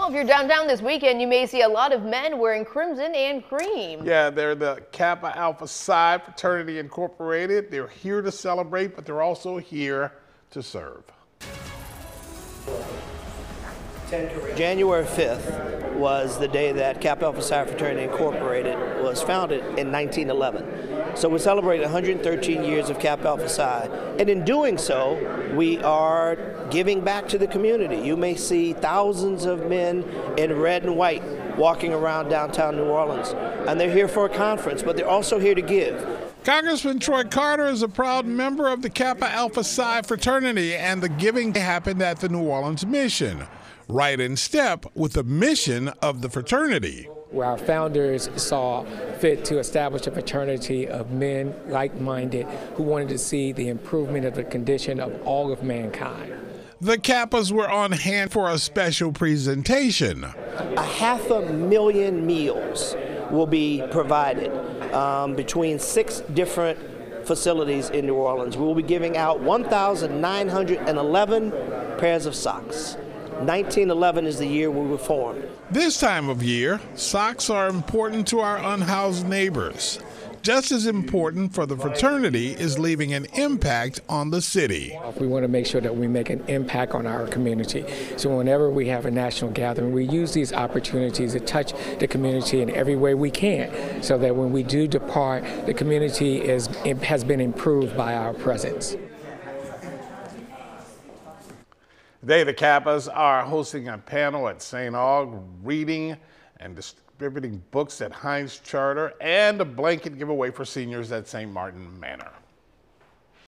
Well, if you're downtown this weekend, you may see a lot of men wearing crimson and cream. Yeah, they're the Kappa Alpha Psi Fraternity Incorporated. They're here to celebrate, but they're also here to serve. January 5th was the day that Kappa Alpha Psi Fraternity Incorporated was founded in 1911. So we celebrate 113 years of Kappa Alpha Psi. And in doing so, we are giving back to the community. You may see thousands of men in red and white walking around downtown New Orleans. And they're here for a conference, but they're also here to give. Congressman Troy Carter is a proud member of the Kappa Alpha Psi fraternity, and the giving happened at the New Orleans Mission, right in step with the mission of the fraternity. Where our founders saw fit to establish a fraternity of men like minded who wanted to see the improvement of the condition of all of mankind. The Kappas were on hand for a special presentation. A half a million meals will be provided um, between six different facilities in New Orleans. We will be giving out 1,911 pairs of socks. 1911 is the year we were formed. This time of year, socks are important to our unhoused neighbors. Just as important for the fraternity is leaving an impact on the city. We want to make sure that we make an impact on our community. So whenever we have a national gathering, we use these opportunities to touch the community in every way we can so that when we do depart, the community is, has been improved by our presence. Today, the Kappas are hosting a panel at St. Aug, reading and distributing books at Hynes Charter, and a blanket giveaway for seniors at St. Martin Manor.